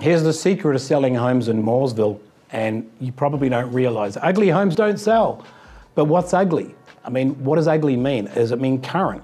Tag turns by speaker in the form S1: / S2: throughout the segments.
S1: here's the secret of selling homes in Mooresville, and you probably don't realize ugly homes don't sell. But what's ugly? I mean, what does ugly mean? Does it mean current?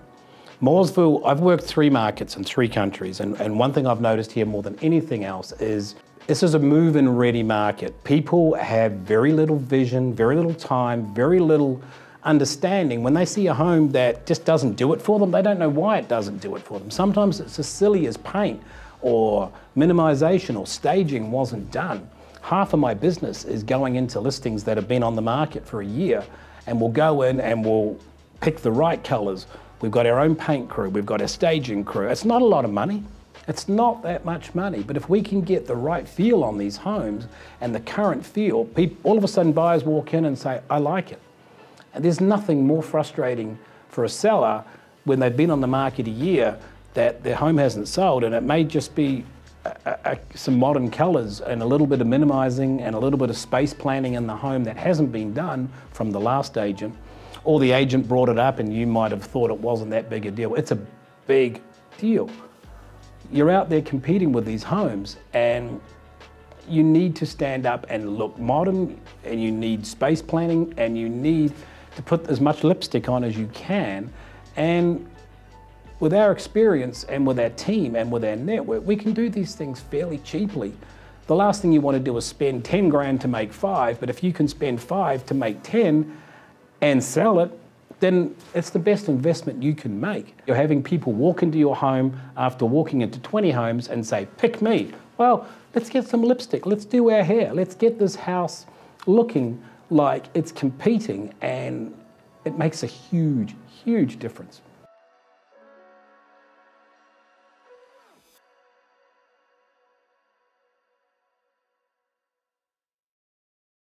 S1: Mooresville, I've worked three markets in three countries, and, and one thing I've noticed here more than anything else is this is a move and ready market. People have very little vision, very little time, very little understanding. When they see a home that just doesn't do it for them, they don't know why it doesn't do it for them. Sometimes it's as silly as paint or minimization or staging wasn't done. Half of my business is going into listings that have been on the market for a year and we'll go in and we'll pick the right colors. We've got our own paint crew, we've got our staging crew. It's not a lot of money. It's not that much money, but if we can get the right feel on these homes and the current feel, people, all of a sudden buyers walk in and say, I like it. And there's nothing more frustrating for a seller when they've been on the market a year that their home hasn't sold and it may just be a, a, some modern colours and a little bit of minimising and a little bit of space planning in the home that hasn't been done from the last agent or the agent brought it up and you might have thought it wasn't that big a deal. It's a big deal you're out there competing with these homes and you need to stand up and look modern and you need space planning and you need to put as much lipstick on as you can and with our experience and with our team and with our network we can do these things fairly cheaply the last thing you want to do is spend 10 grand to make five but if you can spend five to make 10 and sell it then it's the best investment you can make. You're having people walk into your home after walking into 20 homes and say, pick me. Well, let's get some lipstick, let's do our hair, let's get this house looking like it's competing and it makes a huge, huge difference.